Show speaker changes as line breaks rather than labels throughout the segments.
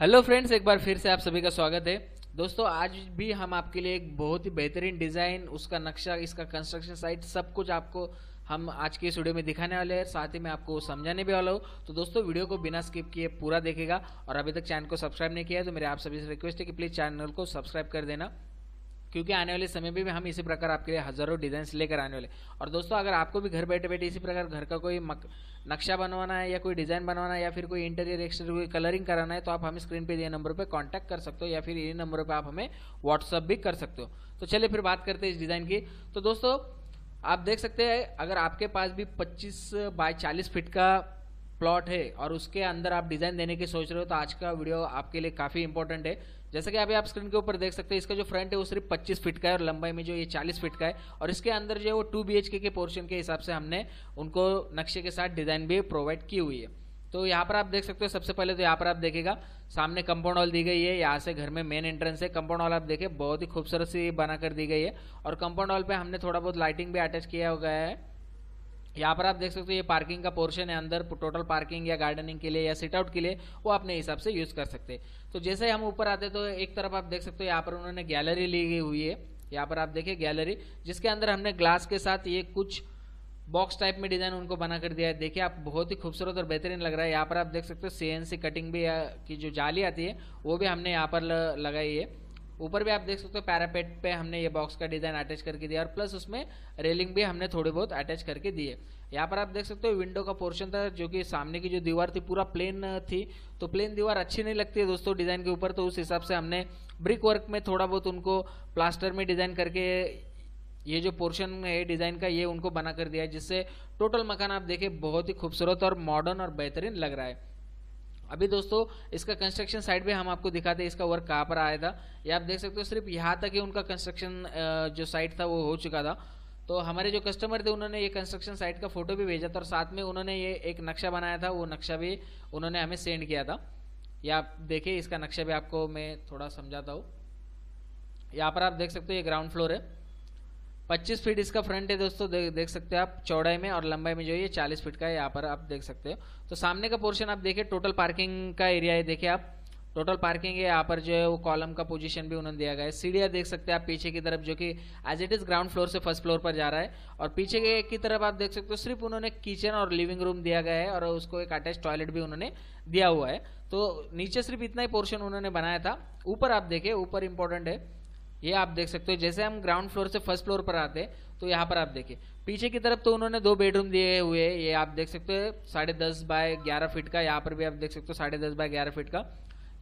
Hello friends, एक बार फिर से आप सभी का स्वागत है। दोस्तों, आज भी हम आपके लिए एक बहुत ही बेहतरीन डिज़ाइन, उसका नक्शा, इसका कंस्ट्रक्शन साइट सब कुछ आपको हम आज के इस वीडियो में दिखाने वाले हैं। साथ ही मैं आपको समझाने भी वाला हूँ। तो दोस्तों, वीडियो को बिना स्किप किए पूरा देखेगा और अभी तक चैनल को सब्सक्राइब नहीं किया है तो मेरे आप सभी से रिक्वेस्ट है कि प्लीज़ चैनल को सब्सक्राइब कर देना। क्योंकि आने वाले समय में भी हम इसी प्रकार आपके लिए हज़ारों डिज़ाइन लेकर आने वाले। और दोस्तों, अगर आपको भी घर बैठे बैठे इसी प्रकार घर का कोई नक्शा बनवाना है या कोई डिज़ाइन बनवाना है या फिर कोई इंटीरियर एक्सटीरियर कोई कलरिंग कराना है तो आप हमें स्क्रीन पे दिए नंबर पर कॉन्टैक्ट कर सकते हो या फिर इन्हीं नंबर पर आप हमें व्हाट्सअप भी कर सकते हो। तो चलिए फिर बात करते हैं इस डिज़ाइन की। तो दोस्तों, आप देख सकते हैं, अगर आपके पास भी 25 बाय 40 फीट का प्लॉट है और उसके अंदर आप डिज़ाइन देने की सोच रहे हो तो आज का वीडियो आपके लिए काफ़ी इंपॉर्टेंट है। जैसे कि अभी आप स्क्रीन के ऊपर देख सकते हैं, इसका जो फ्रंट है वो सिर्फ़ 25 फीट का है और लंबाई में जो ये 40 फीट का है और इसके अंदर जो है वो टू बी के पोर्शन के हिसाब से हमने उनको नक्शे के साथ डिज़ाइन भी प्रोवाइड की हुई है। तो यहाँ पर आप देख सकते हो, सबसे पहले तो यहाँ पर आप देखेगा सामने कंपाउंड वॉल दी गई है, यहाँ से घर में मेन एंट्रेंस है। कंपाउंड वॉल आप देखें बहुत ही खूबसूरत सी बनाकर दी गई है। और कंपाउंड वॉल पे हमने थोड़ा बहुत लाइटिंग भी अटैच किया गया है। यहाँ पर आप देख सकते हो ये पार्किंग का पोर्शन है अंदर टोटल पार्किंग या गार्डनिंग के लिए या सिट आउट के लिए, वो अपने हिसाब से यूज़ कर सकते हैं। तो जैसे हम ऊपर आते तो एक तरफ़ आप देख सकते हो यहाँ पर उन्होंने गैलरी ली हुई है। यहाँ पर आप देखिए गैलरी जिसके अंदर हमने ग्लास के साथ ये कुछ बॉक्स टाइप में डिज़ाइन उनको बना कर दिया है। देखिए, आप बहुत ही खूबसूरत और बेहतरीन लग रहा है। यहाँ पर आप देख सकते हो सीएनसी कटिंग भी की जो जाली आती है, वो भी हमने यहाँ पर लगाई है। ऊपर भी आप देख सकते हो पैरापेट पे हमने ये बॉक्स का डिज़ाइन अटैच करके दिया और प्लस उसमें रेलिंग भी हमने थोड़ी बहुत अटैच करके दी है यहाँ पर आप देख सकते हो विंडो का पोर्शन था जो कि सामने की जो दीवार थी, पूरा प्लेन थी। तो प्लेन दीवार अच्छी नहीं लगती है दोस्तों डिज़ाइन के ऊपर तो उस हिसाब से हमने ब्रिक वर्क में थोड़ा बहुत उनको प्लास्टर में डिज़ाइन करके ये जो पोर्शन है डिज़ाइन का, ये उनको बना कर दिया जिससे टोटल मकान आप देखें बहुत ही खूबसूरत और मॉडर्न और बेहतरीन लग रहा है। अभी दोस्तों, इसका कंस्ट्रक्शन साइड भी हम आपको दिखाते हैं, इसका वर्क कहाँ पर आया था। ये आप देख सकते हो, सिर्फ़ यहाँ तक ही उनका कंस्ट्रक्शन जो साइट था वो हो चुका था। तो हमारे जो कस्टमर थे, उन्होंने ये कंस्ट्रक्शन साइट का फ़ोटो भी भेजा था और साथ में उन्होंने ये एक नक्शा बनाया था, वो नक्शा भी उन्होंने हमें सेंड किया था। या आप देखिए, इसका नक्शा भी आपको मैं थोड़ा समझाता हूँ। यहाँ पर आप देख सकते हो, ये ग्राउंड फ्लोर है। 25 फीट इसका फ्रंट है दोस्तों दे, देख सकते हैं आप चौड़ाई में और लंबाई में जो है 40 फीट का है यहाँ पर आप देख सकते हो। तो सामने का पोर्शन आप देखिए टोटल पार्किंग का एरिया है देखिए आप। टोटल पार्किंग है यहाँ पर जो है वो कॉलम का पोजीशन भी उन्होंने दिया गया है। सीढ़िया देख सकते हैं आप पीछे की तरफ़ जो कि as it is ground floor से फ़र्स्ट फ्लोर पर जा रहा है। और पीछे के की तरफ़ आप देख सकते हो सिर्फ़ उन्होंने किचन और लिविंग रूम दिया गया है और उसको एक अटैच टॉयलेट भी उन्होंने दिया हुआ है। तो नीचे सिर्फ़ इतना ही पोर्शन उन्होंने बनाया था। ऊपर आप देखे ऊपर इंपॉर्टेंट है। ये आप देख सकते हो, जैसे हम ग्राउंड फ्लोर से फ़र्स्ट फ्लोर पर आते हैं तो यहाँ पर आप देखिए, पीछे की तरफ़ तो उन्होंने दो बेडरूम दिए हुए ये आप देख सकते हो, साढ़े दस बाय ग्यारह फीट का, यहाँ पर भी आप देख सकते हो, साढ़े दस बाय ग्यारह फीट का,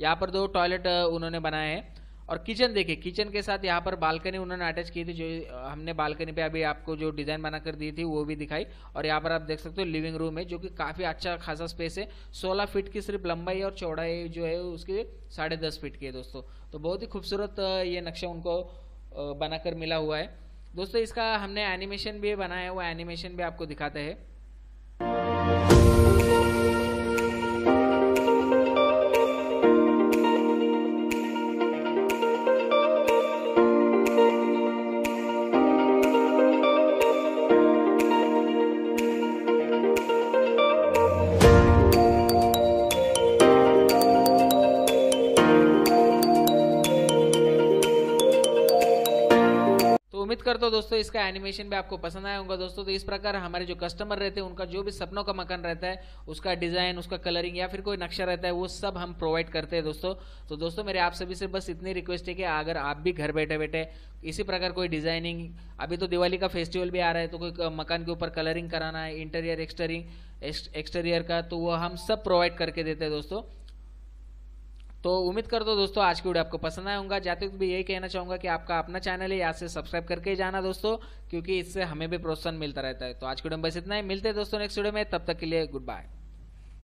यहाँ पर दो टॉयलेट उन्होंने बनाए हैं। और किचन देखिए किचन के साथ यहाँ पर बालकनी उन्होंने अटैच की थी, जो हमने बालकनी पे अभी आपको जो डिज़ाइन बना कर दी थी, वो भी दिखाई। और यहाँ पर आप देख सकते हो लिविंग रूम है, जो कि काफ़ी अच्छा खासा स्पेस है। 16 फीट की सिर्फ़ लंबाई और चौड़ाई जो है, उसकी साढ़े दस फीट की है दोस्तों। तो बहुत ही खूबसूरत ये नक्शा उनको बनाकर मिला हुआ है। दोस्तों, इसका हमने एनिमेशन भी बनाया है, वो एनिमेशन भी आपको दिखाते हैं। उम्मीद करता हूँ दोस्तों, इसका एनिमेशन भी आपको पसंद आया होगा दोस्तों। तो इस प्रकार हमारे जो कस्टमर रहते हैं, उनका जो भी सपनों का मकान रहता है, उसका डिज़ाइन उसका कलरिंग या फिर कोई नक्शा रहता है, वो सब हम प्रोवाइड करते हैं दोस्तों। तो दोस्तों, मेरे आप सभी से बस इतनी रिक्वेस्ट है कि अगर आप भी घर बैठे बैठे इसी प्रकार कोई डिज़ाइनिंग अभी तो दिवाली का फेस्टिवल भी आ रहा है तो कोई मकान के ऊपर कलरिंग कराना है इंटीरियर एक्सटरिंग एक्सटीरियर का तो वो हम सब प्रोवाइड करके देते हैं दोस्तों। तो उम्मीद कर दो दोस्तों, आज की वीडियो आपको पसंद आया होगा। जाते भी यही कहना चाहूँगा कि आपका अपना चैनल है यहाँ से सब्सक्राइब करके जाना दोस्तों, क्योंकि इससे हमें भी प्रोत्साहन मिलता रहता है। तो आज की वीडियो में बस इतना ही। मिलते हैं दोस्तों नेक्स्ट वीडियो में, तब तक के लिए गुड बाय